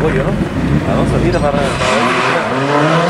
pollo, ¿no? A dos salidas para, para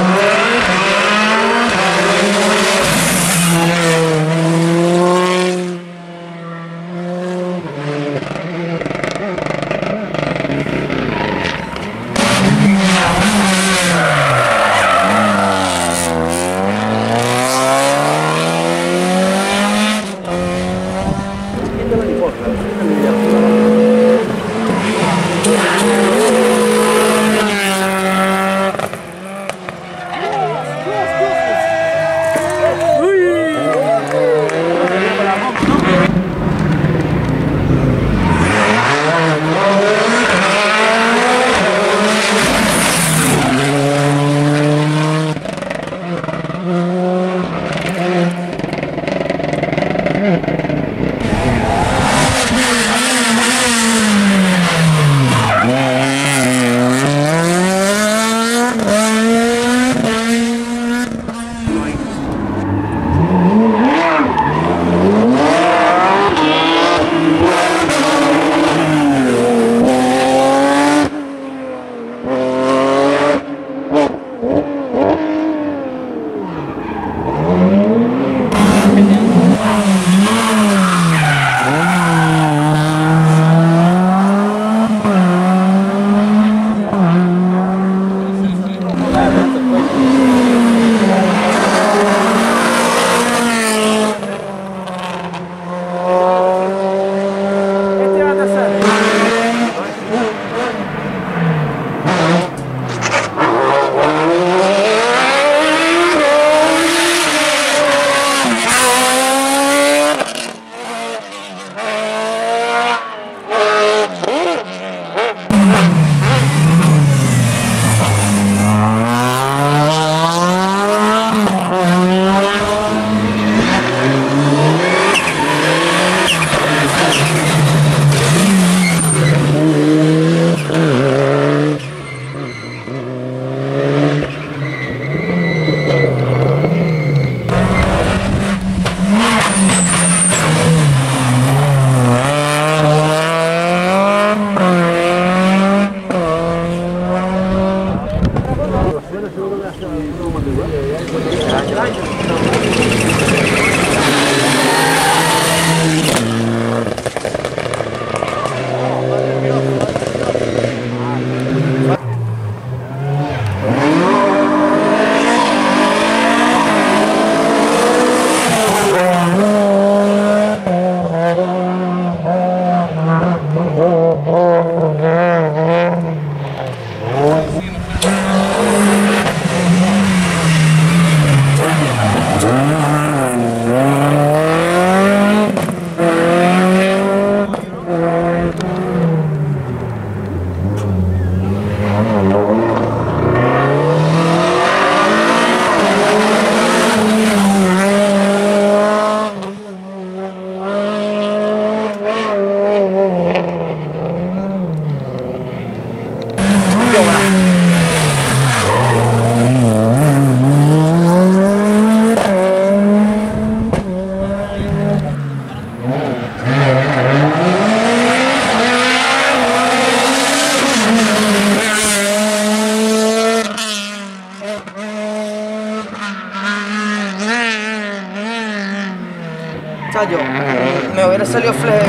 Me hubiera salido fleje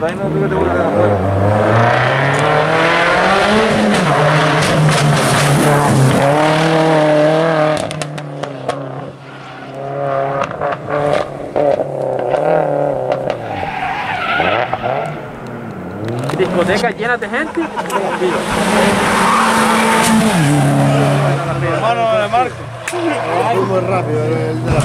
Ahí no creo que te vuelva a dar. Discoteca llena de gente. Hermano de Marco. muy rápido, el de la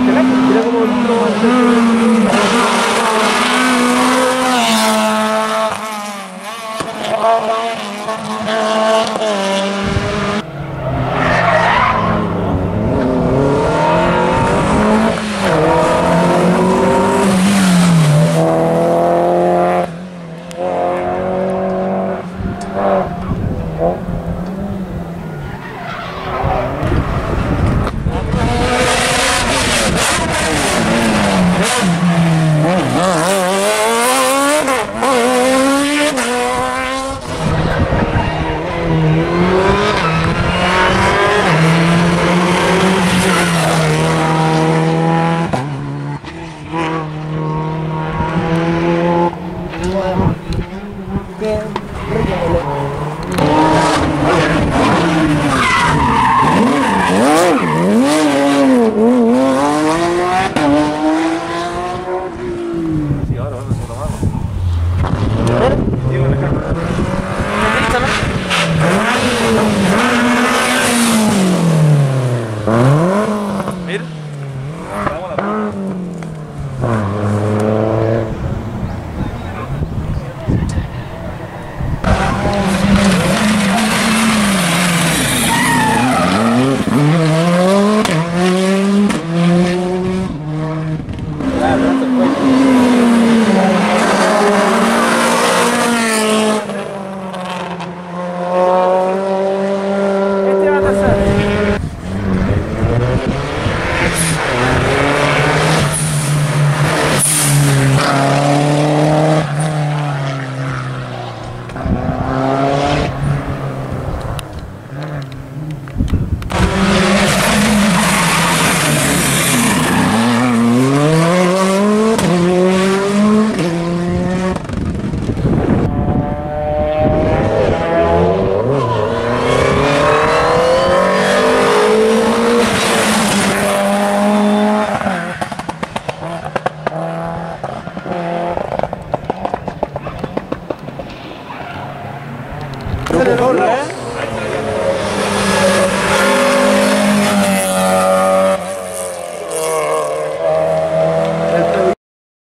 teléfono, era como まもなく